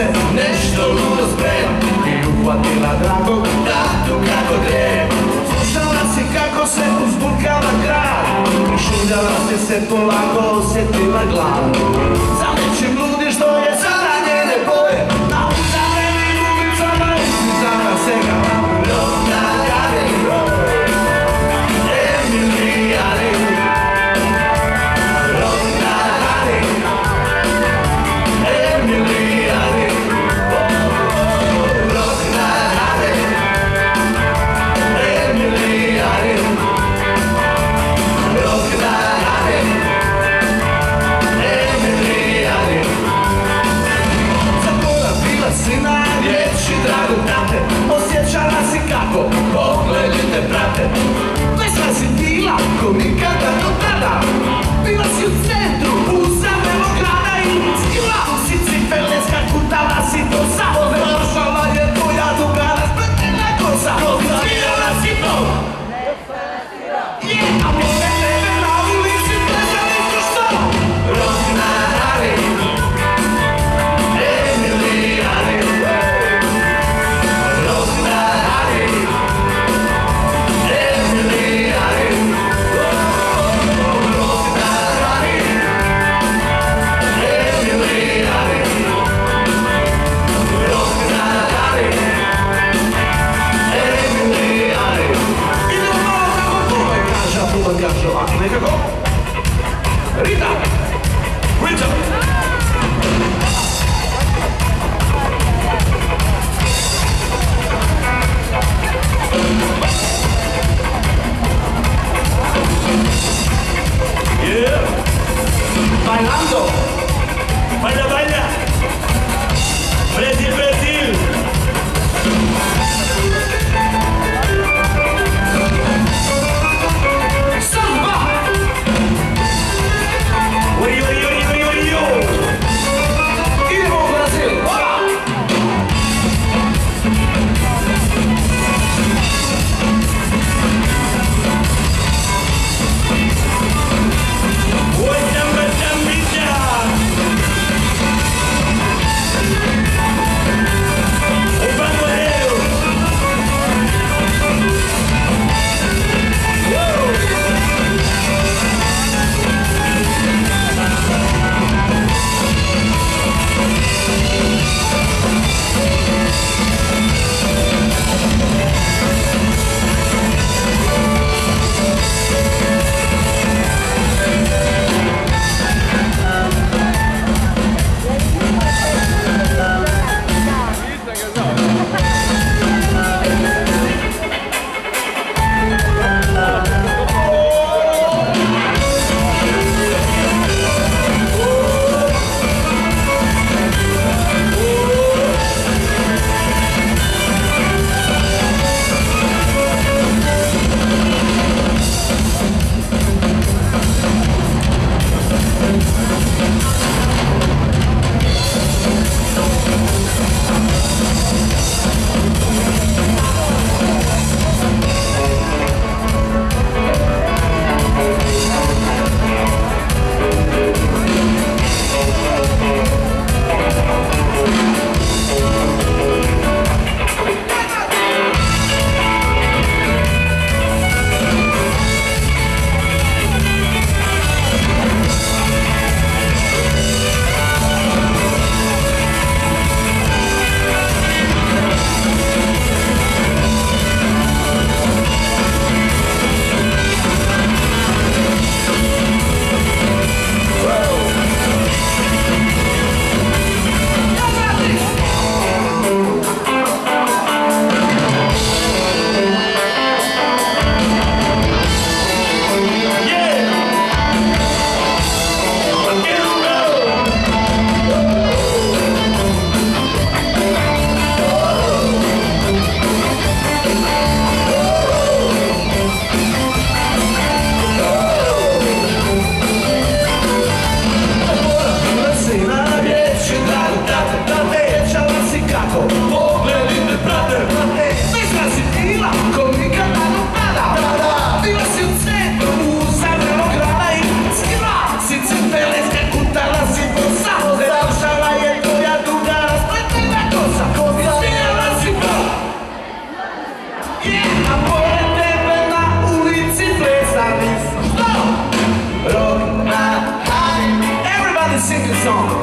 se nešto ludo sprema I uhvatila dragog tatu kako treba Slušala si kako se uzburkava grad. I šuljala si se polako osjetila glav song.